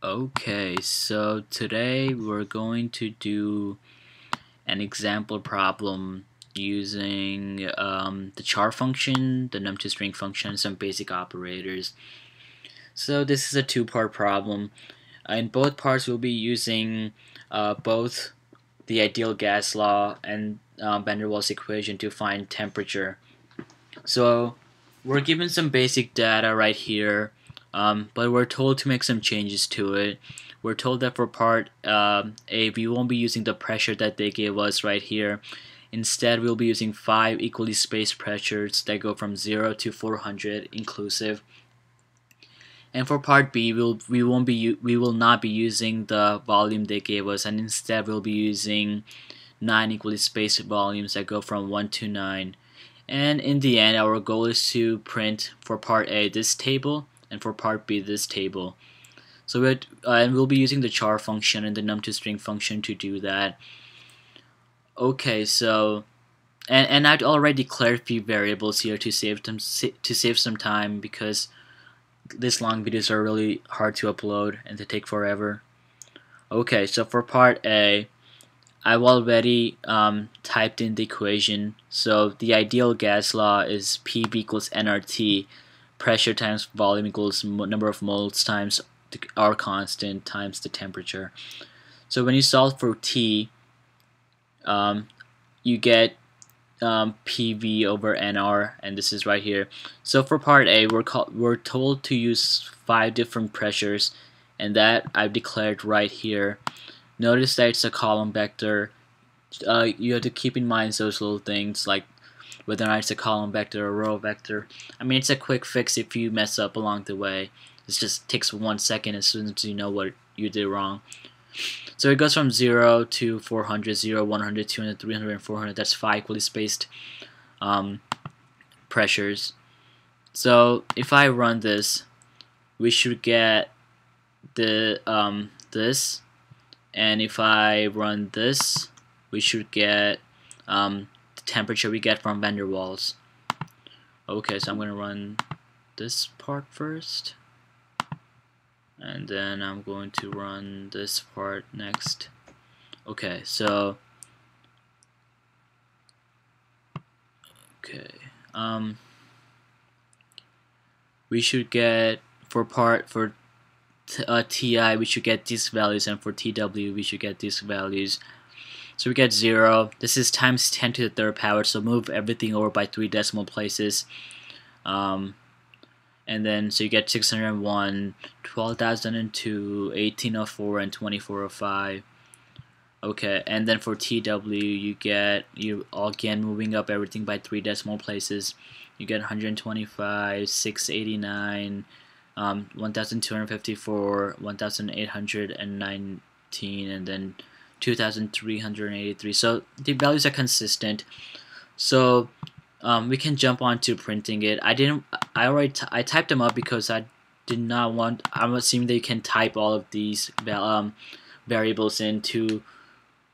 Okay, so today we're going to do an example problem using um, the char function, the num2string function, some basic operators. So this is a two-part problem. in both parts we'll be using uh, both the ideal gas law and uh, van der Waals equation to find temperature. So we're given some basic data right here um, but we're told to make some changes to it. We're told that for part um, A, we won't be using the pressure that they gave us right here. Instead, we'll be using five equally spaced pressures that go from 0 to 400 inclusive. And for part B, we'll we won't be we will not be using the volume they gave us, and instead we'll be using nine equally spaced volumes that go from 1 to 9. And in the end, our goal is to print for part A this table and for part B this table. So it, uh, and we'll be using the char function and the num2string function to do that. Okay, so and and I'd already declared a few variables here to save them to save some time because these long videos are really hard to upload and they take forever. Okay, so for part A, I've already um, typed in the equation. So the ideal gas law is PV equals nRT pressure times volume equals number of moles times the R constant times the temperature. So when you solve for T, um, you get um, PV over NR, and this is right here. So for part A, we're we're told to use five different pressures, and that I've declared right here. Notice that it's a column vector. Uh, you have to keep in mind those little things like whether or not it's a column vector or row vector. I mean, it's a quick fix if you mess up along the way. It just takes one second as soon as you know what you did wrong. So it goes from 0 to 400, 0, 100, 200, 300, and 400. That's five equally spaced um, pressures. So if I run this, we should get the um, this, and if I run this, we should get um, temperature we get from van der Waals. Okay, so I'm going to run this part first. And then I'm going to run this part next. Okay, so... Okay, um... We should get, for part, for uh, TI, we should get these values, and for TW, we should get these values. So we get 0. This is times 10 to the third power, so move everything over by 3 decimal places. Um, and then, so you get 601, 12,002, 1804, and 2405. Okay, and then for TW, you get, you again moving up everything by 3 decimal places. You get 125, 689, um, 1,254, 1,819, and then 2,383. So the values are consistent. So um, we can jump on to printing it. I didn't. I already. I typed them up because I did not want. I'm assuming that you can type all of these um, variables into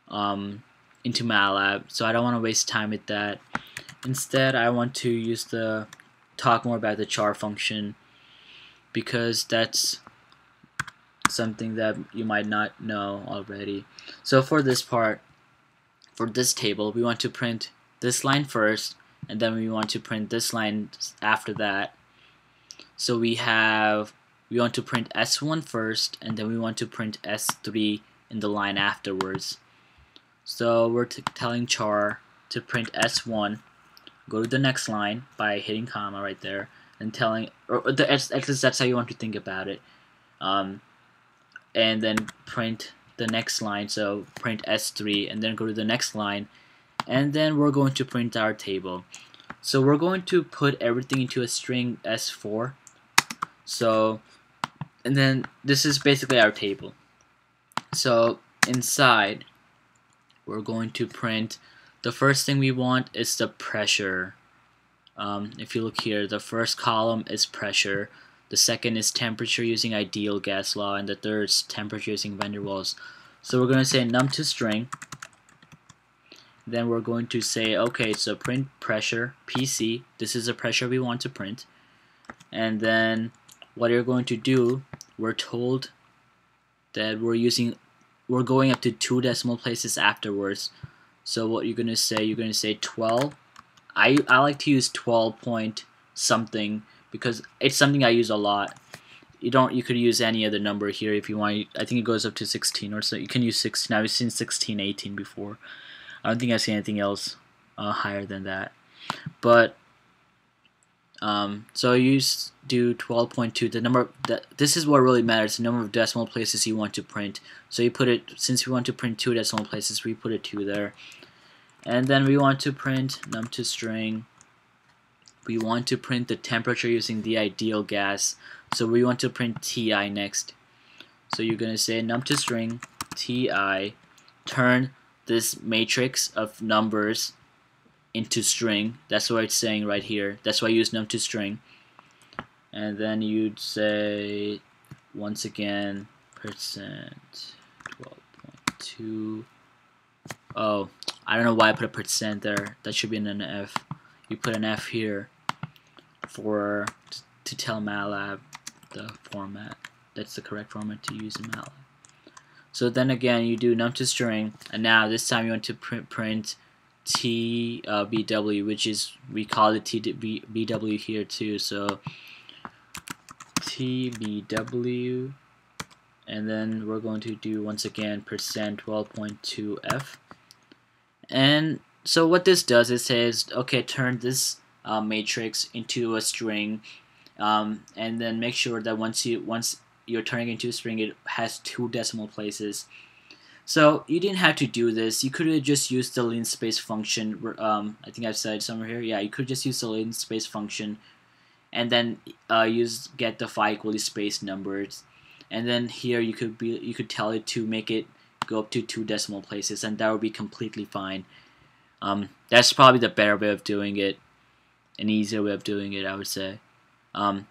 um, into MATLAB. So I don't want to waste time with that. Instead, I want to use the talk more about the char function because that's something that you might not know already. So for this part, for this table, we want to print this line first, and then we want to print this line after that. So we have, we want to print S1 first, and then we want to print S3 in the line afterwards. So we're telling char to print S1, go to the next line by hitting comma right there, and telling, or the, at least that's how you want to think about it. Um, and then print the next line. So print S3 and then go to the next line. And then we're going to print our table. So we're going to put everything into a string S4 so and then this is basically our table. So inside we're going to print. The first thing we want is the pressure. Um, if you look here the first column is pressure the second is temperature using ideal gas law, and the third is temperature using van der Waals. So we're going to say num to string. Then we're going to say, okay, so print pressure, PC. This is the pressure we want to print. And then what you're going to do, we're told that we're using we're going up to two decimal places afterwards so what you're gonna say you're gonna say 12 I, I like to use 12 point something because it's something I use a lot. You don't you could use any other number here if you want. I think it goes up to 16 or so. You can use 16 I've seen 16 18 before. I don't think I've seen anything else uh, higher than that. But um, so you do 12.2 the number that this is what really matters the number of decimal places you want to print. So you put it since we want to print two decimal places we put a 2 there. And then we want to print num to string we want to print the temperature using the ideal gas. So we want to print TI next. So you're gonna say num to string TI turn this matrix of numbers into string. That's what it's saying right here. That's why I use num to string. And then you'd say once again percent 12.2 oh I don't know why I put a percent there. That should be an F. You put an F here for to tell MATLAB the format. That's the correct format to use in MATLAB so then again you do num to string and now this time you want to print, print TBW uh, which is we call it TBW here too so TBW and then we're going to do once again percent 12.2f and so what this does it says okay turn this uh, matrix into a string um, and then make sure that once you once you're turning into a string it has two decimal places. So you didn't have to do this. You could have just used the linspace function um, I think I've said somewhere here. Yeah you could just use the linspace function and then uh, use get the phi equally spaced numbers. And then here you could be you could tell it to make it go up to two decimal places and that would be completely fine. Um, that's probably the better way of doing it an easier way of doing it I would say um,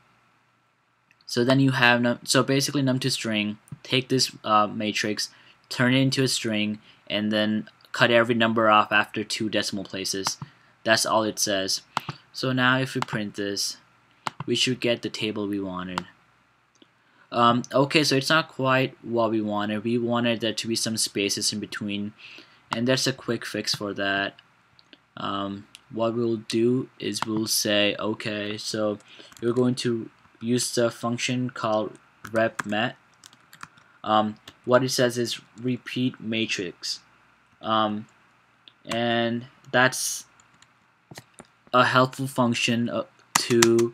so then you have num so basically num to string take this uh, matrix turn it into a string and then cut every number off after two decimal places that's all it says so now if we print this we should get the table we wanted. Um, okay, so it's not quite what we wanted. We wanted there to be some spaces in between, and there's a quick fix for that. Um, what we'll do is we'll say, okay, so you're going to use the function called repmat. Um, what it says is repeat matrix. Um, and that's a helpful function uh, to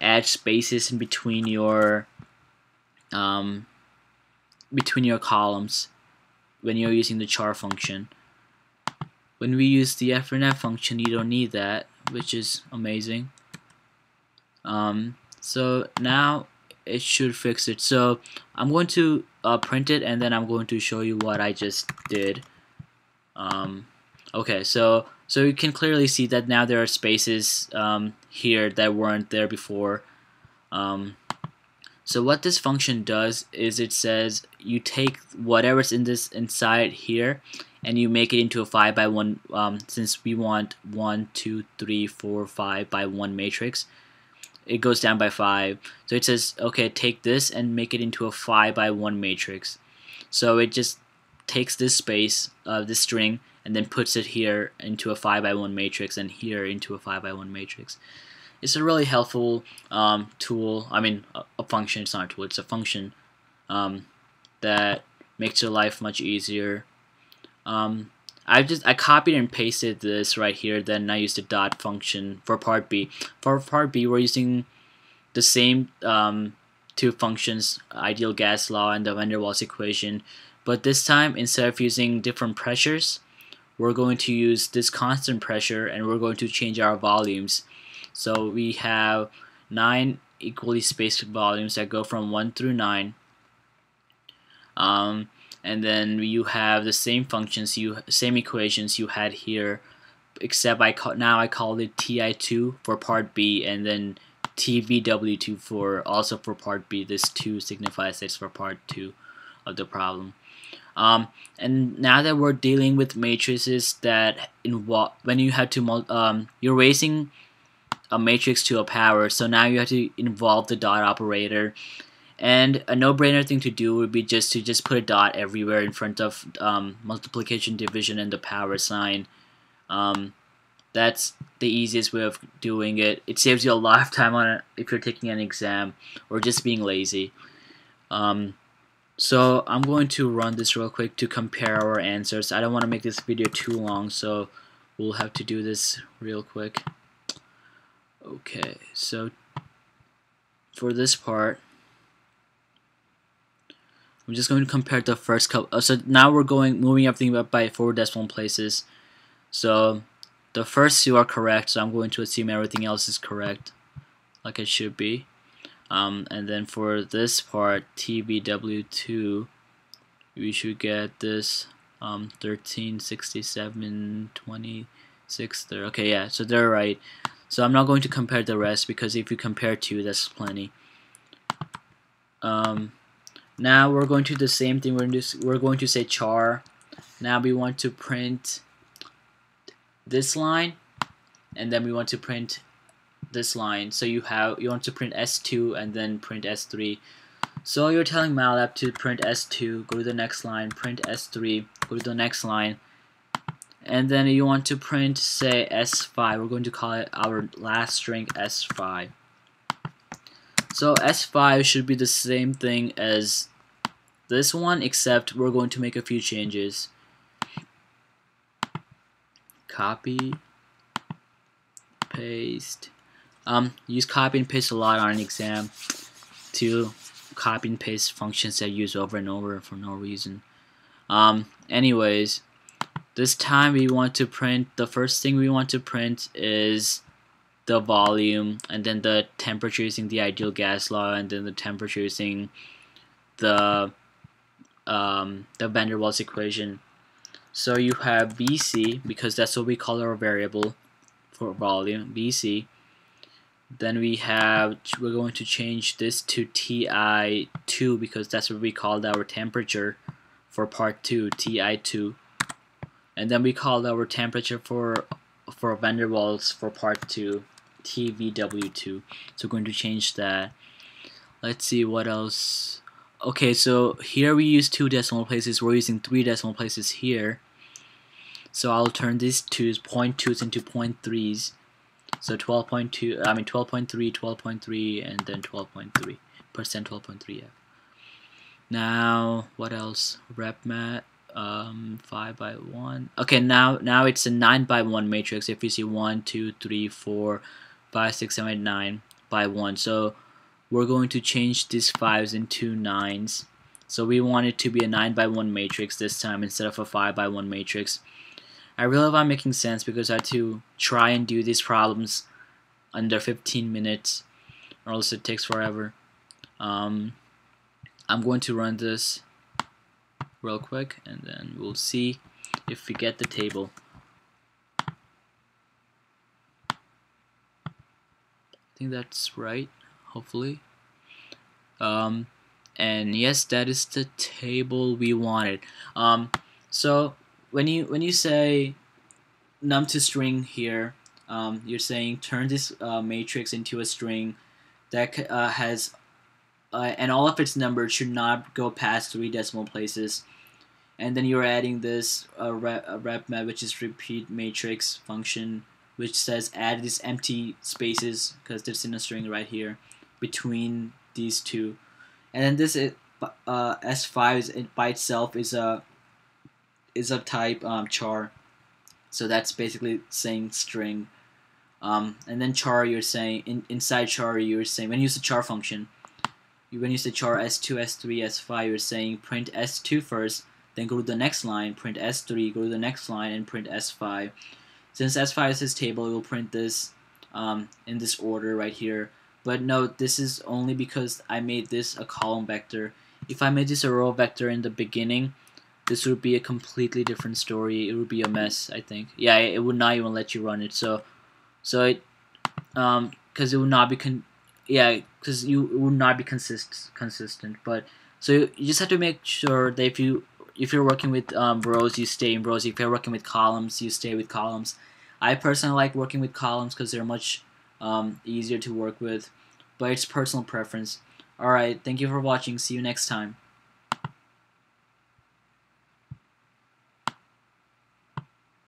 add spaces in between your um, between your columns when you're using the char function. When we use the frnet function, you don't need that, which is amazing. Um, so now it should fix it. So I'm going to uh, print it and then I'm going to show you what I just did. Um, okay, so so you can clearly see that now there are spaces um, here that weren't there before. Um, so what this function does is it says you take whatever's in this inside here and you make it into a 5 by 1 um, since we want 1, 2, 3, 4, 5 by 1 matrix it goes down by 5 so it says okay take this and make it into a 5 by 1 matrix so it just takes this space of uh, this string and then puts it here into a 5 by 1 matrix and here into a 5 by 1 matrix. It's a really helpful um, tool, I mean a, a, function, it's not a tool, it's a function um, that makes your life much easier. Um, I just I copied and pasted this right here then I used the dot function for part B. For part B we're using the same um, two functions, ideal gas law and the van der Waals equation, but this time instead of using different pressures, we're going to use this constant pressure and we're going to change our volumes. So we have nine equally spaced volumes that go from 1 through 9. Um, and then you have the same functions, you same equations you had here, except I call, now I call it TI2 for part B and then TVW2 for also for part B. This 2 signifies it's for part 2 of the problem. Um, and now that we're dealing with matrices that involve when you have to um, you're raising a matrix to a power, so now you have to involve the dot operator, And a no-brainer thing to do would be just to just put a dot everywhere in front of um, multiplication, division, and the power sign. Um, that's the easiest way of doing it. It saves you a lot of time on it if you're taking an exam or just being lazy. Um, so I'm going to run this real quick to compare our answers. I don't want to make this video too long, so we'll have to do this real quick. Okay, so for this part, I'm just going to compare the first couple. Uh, so now we're going moving everything up by four decimal places. So the first two are correct, so I'm going to assume everything else is correct, like it should be. Um, and then for this part, TBW2, we should get this um, 1367 26 there. Okay, yeah, so they're right. So I'm not going to compare the rest because if you compare two, that's plenty. Um, now we're going to do the same thing. We're to, we're going to say char. Now we want to print this line, and then we want to print this line. So you have you want to print S2 and then print S3. So you're telling MATLAB to print S2, go to the next line, print S3, go to the next line, and then you want to print say S5. We're going to call it our last string S5. So S5 should be the same thing as this one except we're going to make a few changes. Copy, paste. Um, use copy and paste a lot on an exam to copy and paste functions that use over and over for no reason. Um, anyways, this time we want to print, the first thing we want to print is the volume and then the temperature using the ideal gas law and then the temperature using the um, the van der Waals equation. So you have BC because that's what we call our variable for volume BC. Then we have we're going to change this to TI2 because that's what we called our temperature for part 2 TI2 and then we called our temperature for for van der Waals for part 2 TVW2 so going to change that. Let's see what else. Okay so here we use two decimal places. We're using three decimal places here. So I'll turn these twos point twos into point threes. So 12.2 I mean 12.3 12.3 and then 12.3 percent 12.3 yeah. Now what else? Repmat um, 5 by 1 okay now now it's a 9 by 1 matrix if you see 1 2 3 4 5 6 7 8 9 by 1 so we're going to change these 5s into 9s so we want it to be a 9 by 1 matrix this time instead of a 5 by 1 matrix. I really hope I'm making sense because I had to try and do these problems under 15 minutes or else it takes forever. Um, I'm going to run this real quick and then we'll see if we get the table. I think that's right, hopefully. Um, and yes, that is the table we wanted. Um, so when you when you say num to string here, um, you're saying turn this uh, matrix into a string that uh, has uh, and all of its numbers should not go past three decimal places and then you're adding this uh, rep, uh, repmat which is repeat matrix function which says add these empty spaces because it's in a string right here between these two. And then this is, uh, s5 is, by itself is a is a type um, char. So that's basically saying string. Um, and then char you're saying in, inside char you're saying when you use the char function you when you say char s2 s3 s5 you're saying print s2 first then go to the next line, print S3, go to the next line, and print S5. Since S5 is this table, we'll print this um, in this order right here. But note, this is only because I made this a column vector. If I made this a row vector in the beginning, this would be a completely different story. It would be a mess, I think. Yeah, it would not even let you run it. So, so it, um, because it would not be con, yeah, because you would not be consist consistent. But so you just have to make sure that if you if you're working with um, rows, you stay in rows. If you're working with columns, you stay with columns. I personally like working with columns because they're much um, easier to work with, but it's personal preference. Alright, thank you for watching. See you next time.